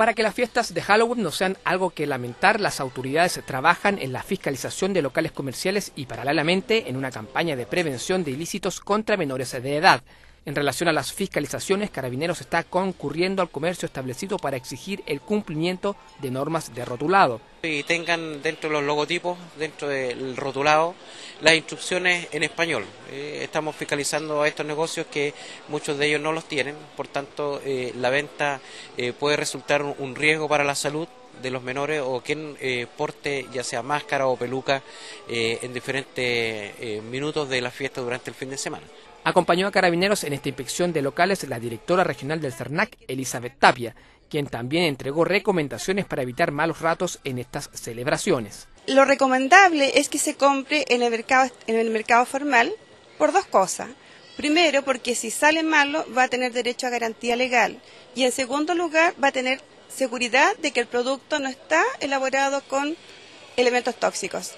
Para que las fiestas de Halloween no sean algo que lamentar, las autoridades trabajan en la fiscalización de locales comerciales y paralelamente en una campaña de prevención de ilícitos contra menores de edad. En relación a las fiscalizaciones, Carabineros está concurriendo al comercio establecido para exigir el cumplimiento de normas de rotulado. Y tengan dentro de los logotipos, dentro del rotulado, las instrucciones en español. Eh, estamos fiscalizando a estos negocios que muchos de ellos no los tienen, por tanto eh, la venta eh, puede resultar un riesgo para la salud de los menores o quien porte ya sea máscara o peluca en diferentes minutos de la fiesta durante el fin de semana. Acompañó a Carabineros en esta inspección de locales la directora regional del CERNAC, Elizabeth Tapia, quien también entregó recomendaciones para evitar malos ratos en estas celebraciones. Lo recomendable es que se compre en el mercado, en el mercado formal por dos cosas. Primero, porque si sale malo va a tener derecho a garantía legal. Y en segundo lugar, va a tener seguridad de que el producto no está elaborado con elementos tóxicos.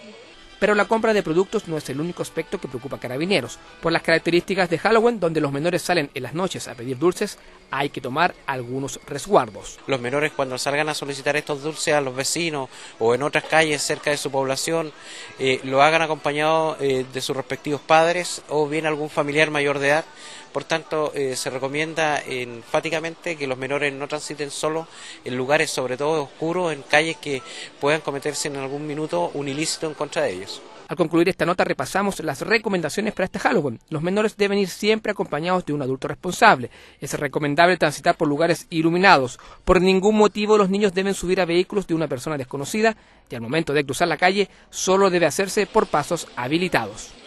Pero la compra de productos no es el único aspecto que preocupa a carabineros. Por las características de Halloween, donde los menores salen en las noches a pedir dulces, hay que tomar algunos resguardos. Los menores cuando salgan a solicitar estos dulces a los vecinos o en otras calles cerca de su población, eh, lo hagan acompañados eh, de sus respectivos padres o bien algún familiar mayor de edad. Por tanto, eh, se recomienda enfáticamente que los menores no transiten solo en lugares, sobre todo oscuros, en calles que puedan cometerse en algún minuto un ilícito en contra de ellos. Al concluir esta nota repasamos las recomendaciones para este Halloween. Los menores deben ir siempre acompañados de un adulto responsable. Es recomendable transitar por lugares iluminados. Por ningún motivo los niños deben subir a vehículos de una persona desconocida y al momento de cruzar la calle solo debe hacerse por pasos habilitados.